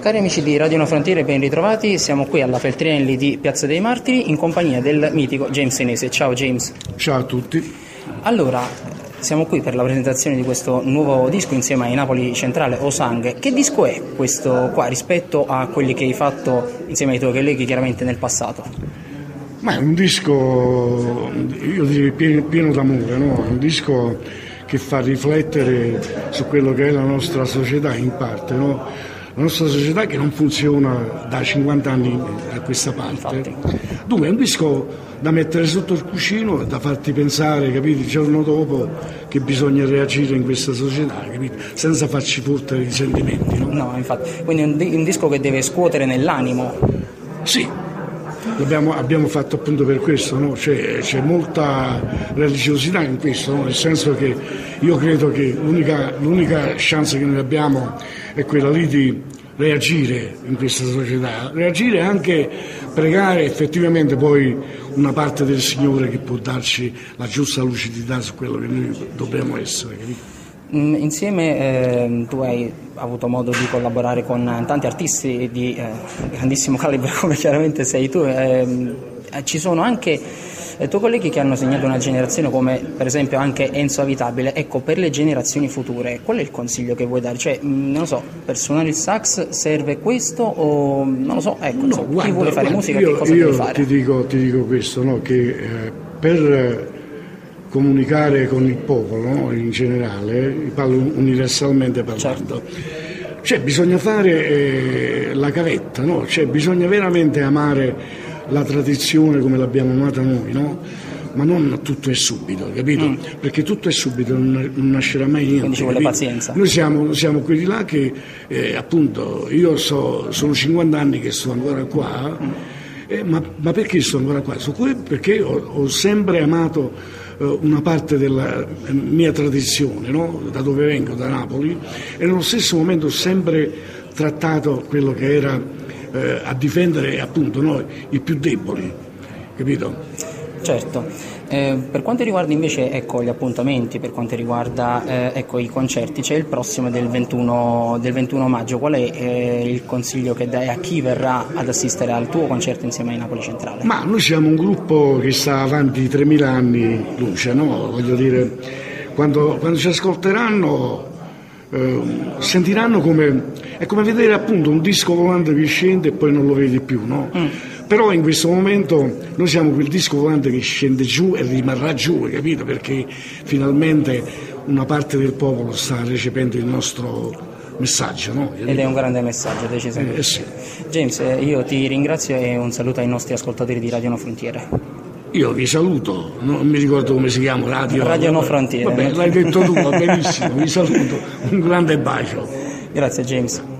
Cari amici di Radio Una Frontiere, ben ritrovati. Siamo qui alla Feltrinelli di Piazza dei Martiri in compagnia del mitico James Senese. Ciao James. Ciao a tutti. Allora, siamo qui per la presentazione di questo nuovo disco insieme ai Napoli Centrale Osang. Che disco è questo qua rispetto a quelli che hai fatto insieme ai tuoi colleghi chiaramente nel passato? Ma è un disco, io direi pieno, pieno d'amore, no? un disco che fa riflettere su quello che è la nostra società in parte. No? La nostra società che non funziona da 50 anni a questa parte. Infatti. Dunque è un disco da mettere sotto il cuscino e da farti pensare, capito, il giorno dopo che bisogna reagire in questa società, capito? senza farci fottere i sentimenti. No? no, infatti, quindi è un, un disco che deve scuotere nell'animo. Sì, Abbiamo, fatto appunto per questo, no? c'è, c'è, molta religiosità in questo, no? nel senso che io credo che l'unica, l'unica, chance che noi abbiamo è quella lì di reagire in questa società, reagire anche pregare effettivamente poi una parte del Signore che può darci la giusta lucidità su quello che noi dobbiamo essere. Capito? Mm, insieme eh, tu hai avuto modo di collaborare con tanti artisti di eh, grandissimo calibro come chiaramente sei tu, ehm, eh, ci sono anche i tuoi colleghi che hanno segnato una generazione come per esempio anche Enzo Avitabile, ecco per le generazioni future qual è il consiglio che vuoi dare? Cioè, mm, non lo so, per suonare il sax serve questo o non lo so, ecco, no, so, guarda, chi vuole fare guarda, musica io, che cosa io deve fare? Ti dico, ti dico questo, no, che eh, per comunicare con il popolo no? in generale, parlo universalmente parlando. Certo. Cioè, bisogna fare eh, la cavetta, no? cioè, bisogna veramente amare la tradizione come l'abbiamo amata noi, no? ma non tutto è subito, capito? Mm. Perché tutto è subito, non, non nascerà mai niente. Quindi ci vuole pazienza. Noi siamo, siamo, quelli là che, eh, appunto, io so, sono 50 anni che sto ancora qua, mm. eh, ma, ma, perché sto ancora qua? Perché ho, ho sempre amato eh, una parte della mia tradizione, no? da dove vengo, da Napoli, e nello stesso momento ho sempre trattato quello che era eh, a difendere appunto noi, i più deboli, capito? Certo. Eh, per quanto riguarda invece ecco, gli appuntamenti, per quanto riguarda eh, ecco, i concerti, c'è il prossimo del 21, del 21 maggio. Qual è eh, il consiglio che dai a chi verrà ad assistere al tuo concerto insieme ai Napoli Centrale? Ma noi siamo un gruppo che sta avanti 3.000 anni luce, no? Voglio dire, quando, quando ci ascolteranno eh, sentiranno come è come vedere appunto un disco volante che scende e poi non lo vedi più, no? Mm. Però in questo momento noi siamo quel disco volante che scende giù e rimarrà giù, capito? Perché finalmente una parte del popolo sta recependo il nostro messaggio. No? Ed è un grande messaggio, decisamente. Eh, sì. James, eh, io ti ringrazio e un saluto ai nostri ascoltatori di Radio No Frontiere. Io vi saluto, non mi ricordo come si chiama, Radio, Radio No Frontiere. Vabbè, l'hai detto tu, va benissimo, vi saluto, un grande bacio. Grazie James.